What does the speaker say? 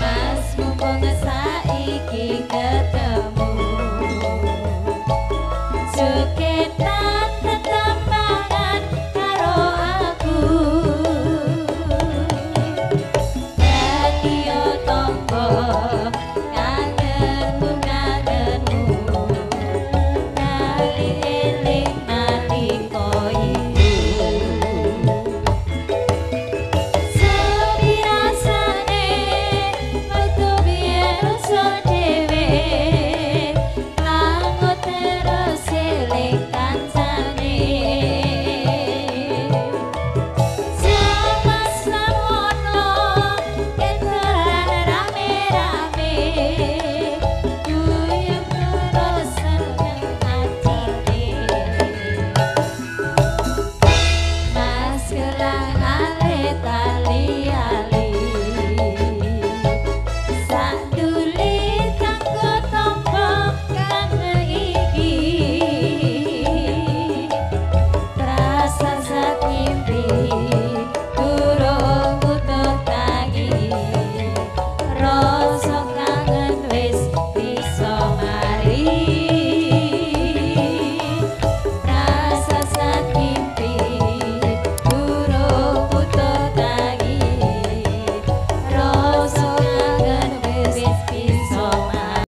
Mas mukanya.